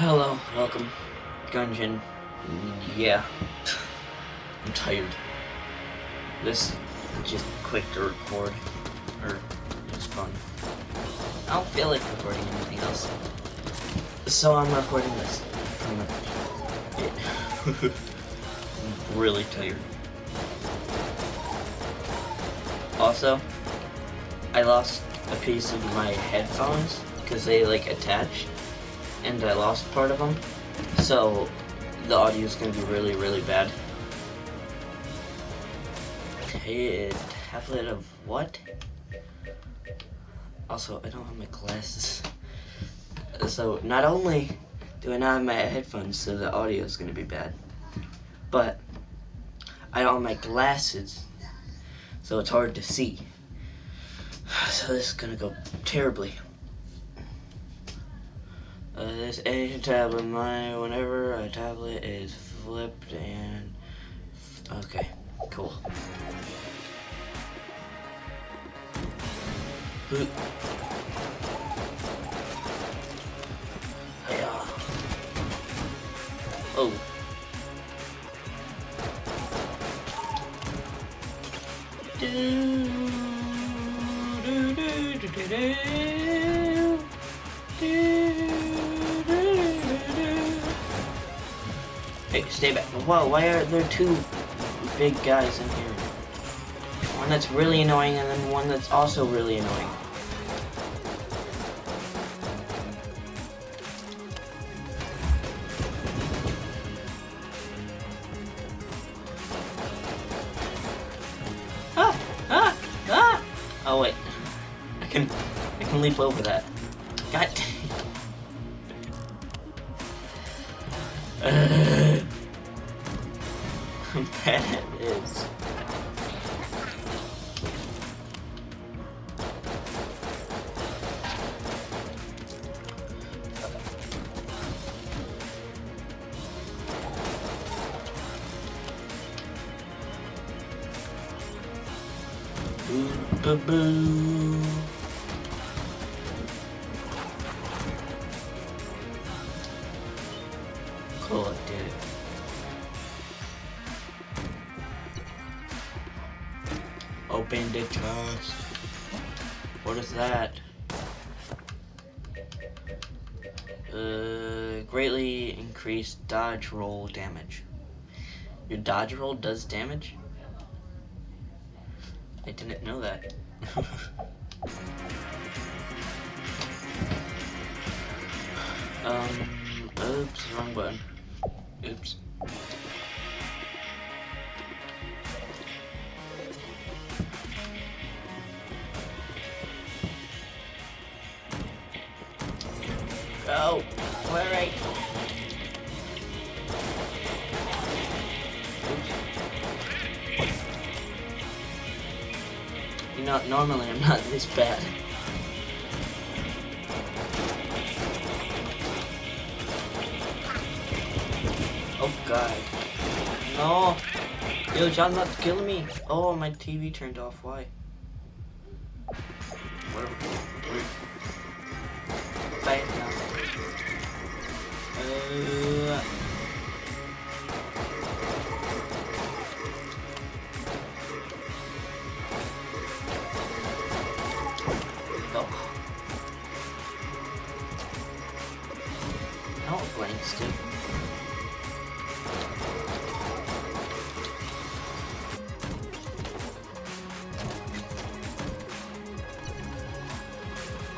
Hello, welcome. Gungeon. Yeah. I'm tired. This is just quick to record. Or it's fun. I don't feel like recording anything else. So I'm recording this. I'm really tired. Also, I lost a piece of my headphones because they like attached and I lost part of them. So the audio is going to be really, really bad. A tablet of what? Also, I don't have my glasses. So not only do I not have my headphones, so the audio is going to be bad, but I don't have my glasses, so it's hard to see. So this is going to go terribly. Uh, this a tablet, my whenever a tablet is flipped and okay, cool. Oh. Do, do, do, do, do, do. Hey, stay back. Whoa, why are there two big guys in here? One that's really annoying and then one that's also really annoying. Ah! Ah! Ah! Oh wait. I can I can leap over that. I'm bad dodge roll damage. Your dodge roll does damage? I didn't know that. um, oops, wrong button. Oops. Go! Alright. Know, normally I'm not this bad. Oh god. No! Yo, John's not killing me. Oh, my TV turned off. Why? Whatever. Bye now. Uh,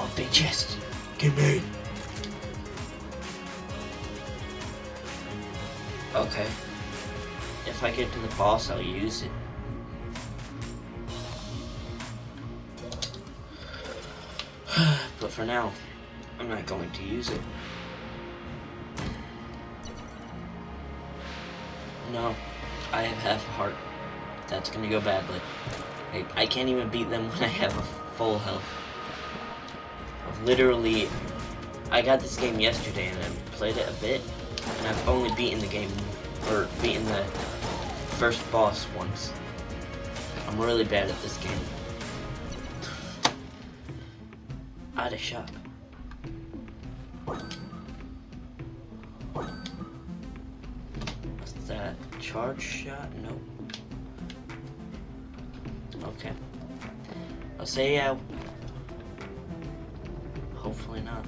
Oh, big chest. Give me. Okay. If I get to the boss, I'll use it. but for now, I'm not going to use it. No, I have half a heart. That's gonna go badly. I, I can't even beat them when I have a full health literally, I got this game yesterday and I played it a bit, and I've only beaten the game, or beaten the first boss once. I'm really bad at this game. Out of shop. What's that? Charge shot? Nope. Okay. I'll say you. Hopefully not.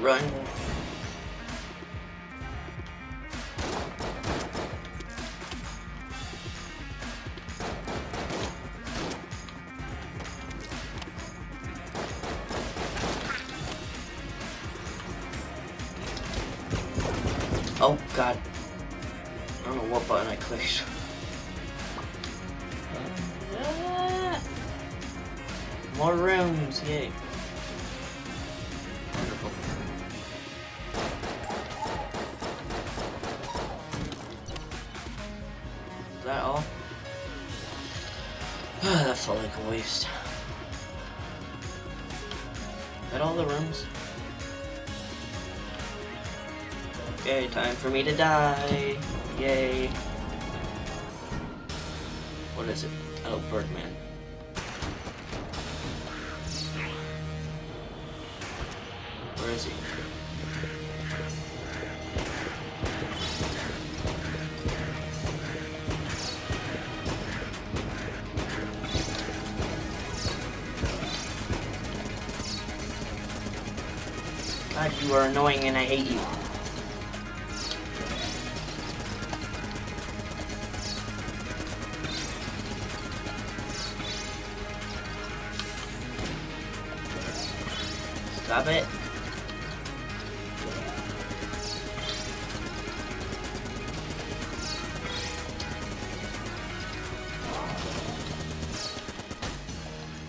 Run. Oh god. Know what button I clicked. Ah. More rooms, yay. Wonderful. Is that all? that felt like a waste. Is that all the rooms? Okay, time for me to die. Yay. What is it? Oh, Birdman. Where is he? God, you are annoying and I hate you.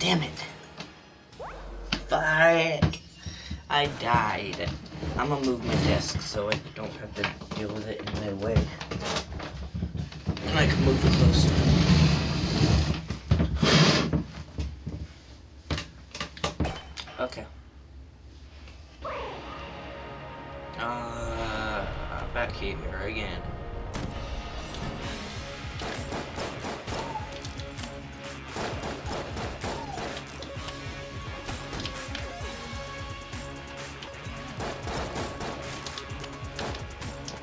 Damn it. Fuck. I died. I'm gonna move my desk so I don't have to deal with it in my way. And I can move it closer.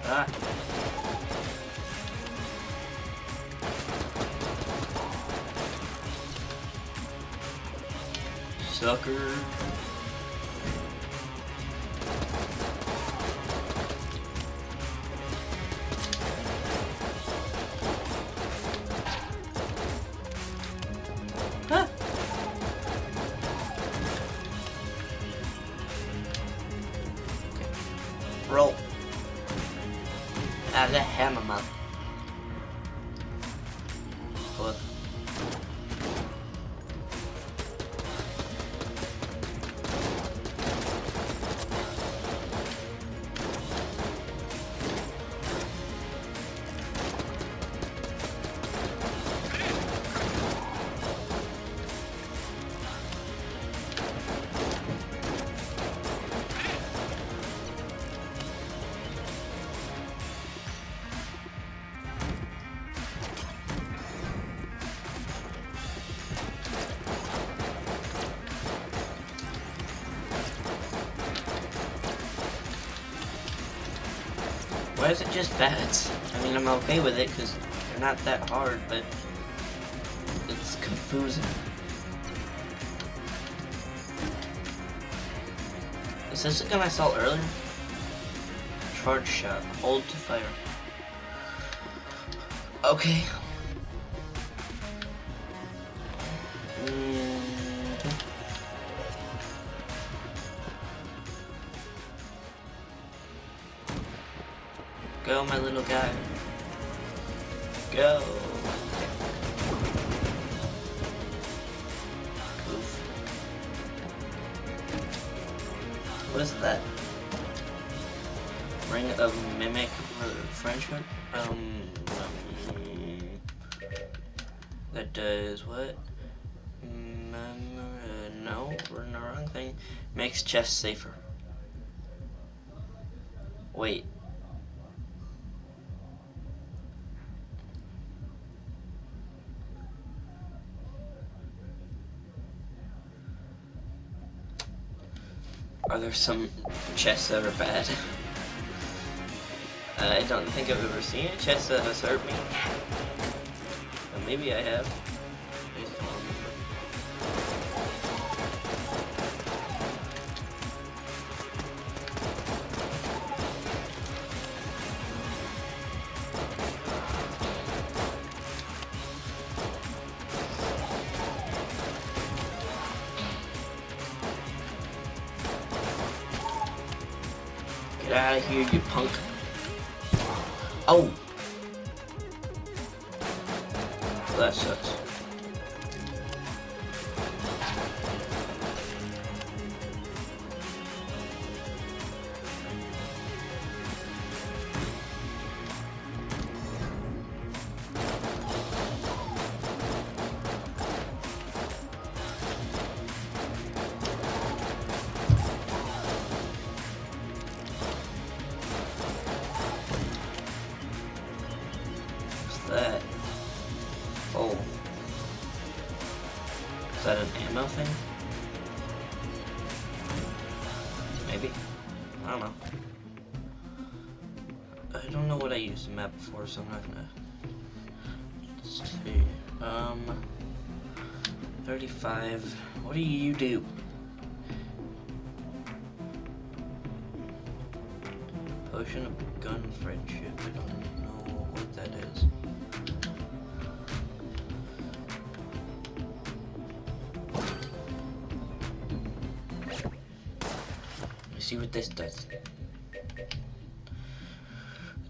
Ah. Sucker. Why is it just bats? I mean, I'm okay with it because they're not that hard, but it's confusing. Is this the gun I saw earlier? Charge shot. Hold to fire. Okay. That does what? Uh, no, we're in the wrong thing. Makes chest safer. Wait. Are there some chests that are bad? I don't think I've ever seen a chest that has hurt me. Maybe I have. Get out of here, you punk. Oh! That sucks. That an ammo thing? Maybe. I don't know. I don't know what I used the map for, so I'm not gonna. Let's see. Um. 35. What do you do? Potion of gun friendship. I don't see what this does.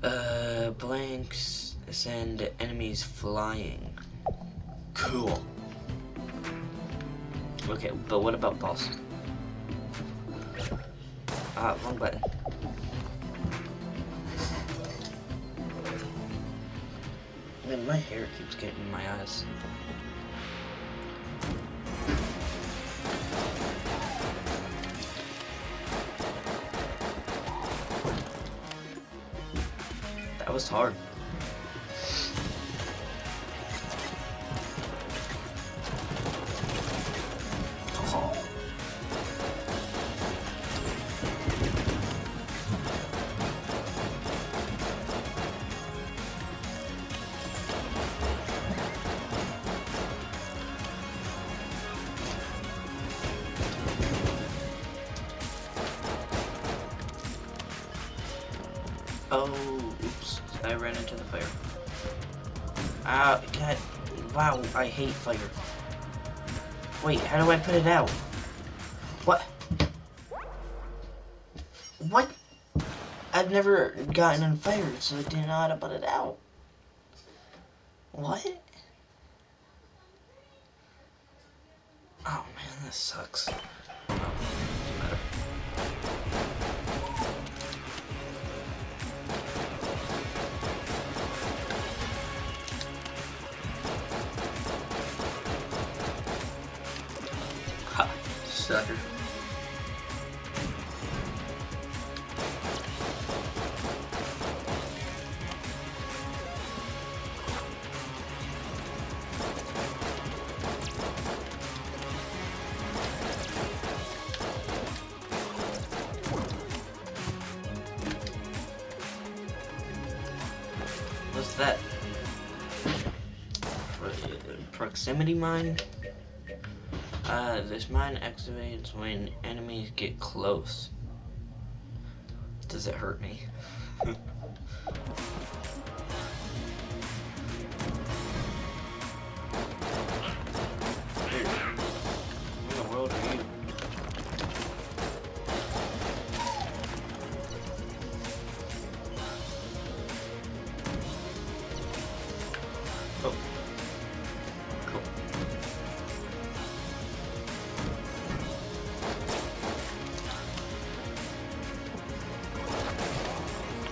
Uh, blanks send enemies flying. Cool. Okay, but what about boss? Ah, wrong button. Man, my hair keeps getting in my eyes. Was hard. Oh. I ran into the fire. Ah, God. Wow, I hate fire. Wait, how do I put it out? What? What? I've never gotten on fire, so I didn't know how to put it out. What? Oh man, this sucks. What's that? Pro- Proximity mine? Uh, this mine activates when enemies get close. Does it hurt me?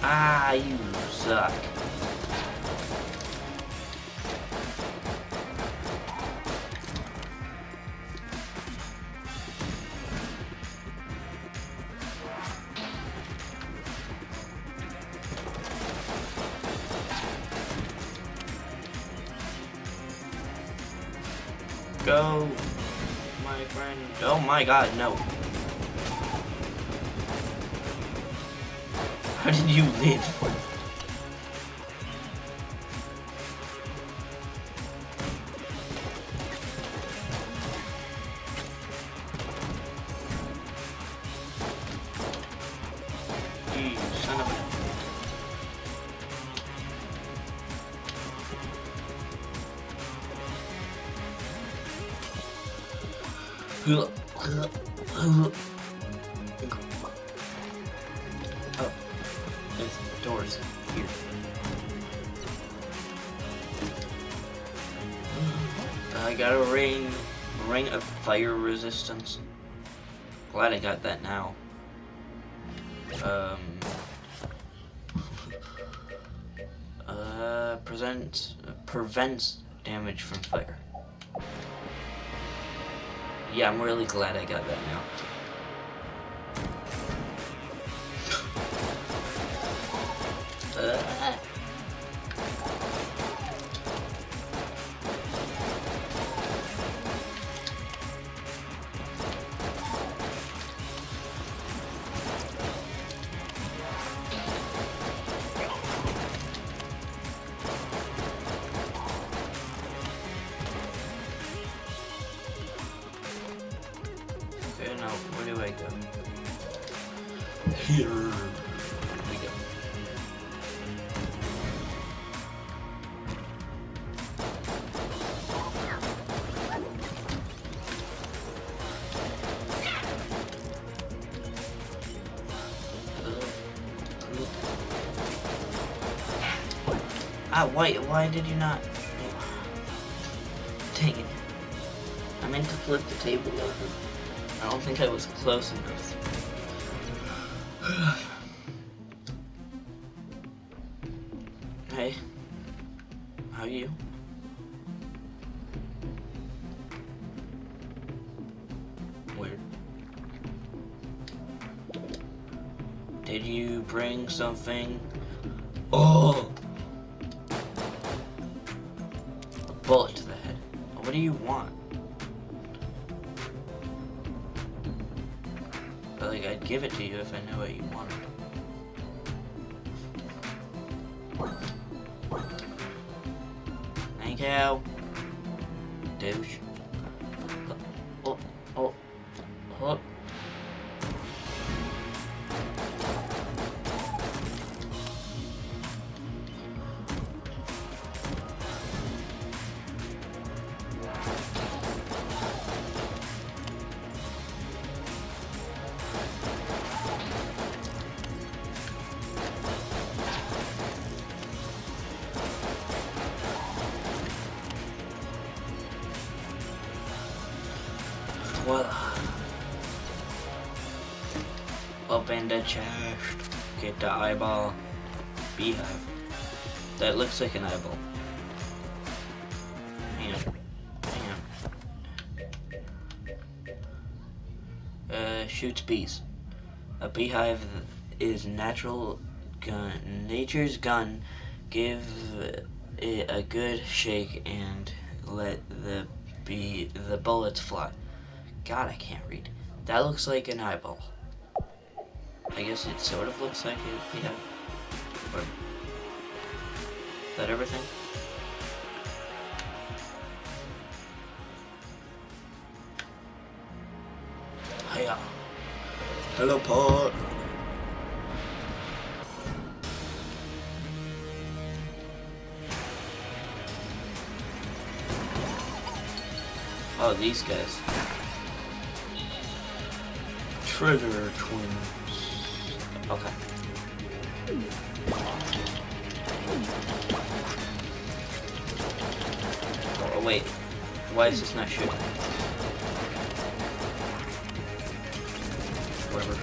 Ah, you suck. Go, my friend. Oh my god, no. How did you live? You hmm, got a ring, ring of fire resistance. Glad I got that now. Um. Uh, presents prevents damage from fire. Yeah, I'm really glad I got that now. Uh, Ah, why, why did you not? Dang it. I meant to flip the table over. I don't think I was close enough. hey. How are you? Weird. Did you bring something? Oh! Do you want? But like, I'd give it to you if I knew what you wanted. Thank you. Douche. What? Open the chest. Get the eyeball. Beehive. That looks like an eyeball. Hang on. Hang on. Uh, shoots bees. A beehive is natural gun, nature's gun. Give it a good shake and let the bee the bullets fly. God, I can't read. That looks like an eyeball. I guess it sort of looks like it, beehive. Or is that everything? Hiya. Hello, Paul. Oh, these guys. Trigger twins. Okay. Oh, wait. Why is this not shooting? Whatever.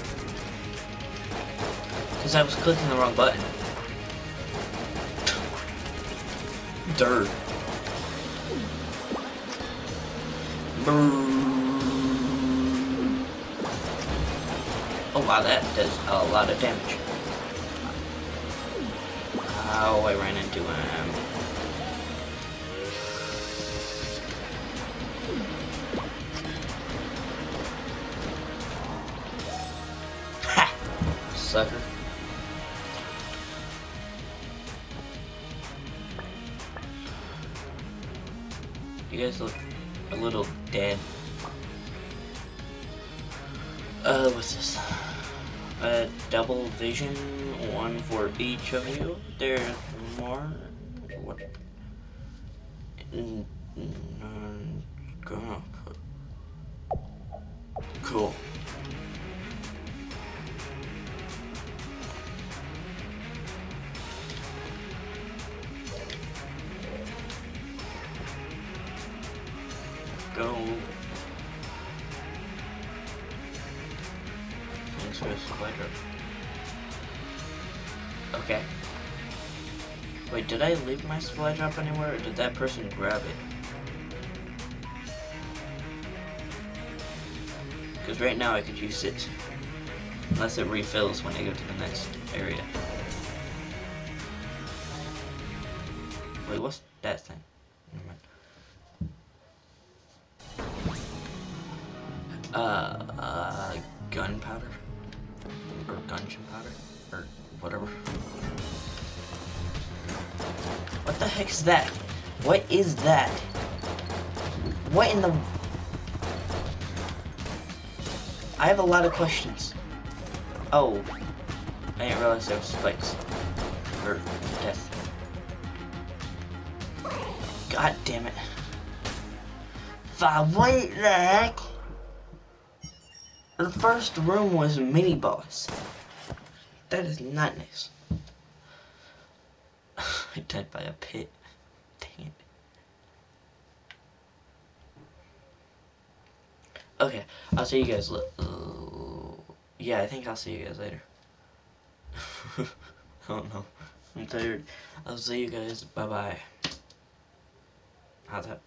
Because I was clicking the wrong button. Dirt. Oh Wow, that does a lot of damage. Oh, I ran into him. Ha! Sucker. You guys look a little dead. Uh, what's this? A double vision, one for each of you. There's more. What? Mm, mm. Cool. Okay. Wait, did I leave my supply drop anywhere, or did that person grab it? Because right now I could use it. Unless it refills when I go to the next area. That? What in the... I have a lot of questions. Oh. I didn't realize there was spikes. Or death. God damn it. Five, what the heck? The first room was a mini boss. That is not nice. I died by a pit. Dang it. Okay, I'll see you guys. Uh, yeah, I think I'll see you guys later. I don't know. I'm tired. I'll see you guys. Bye bye. How's that?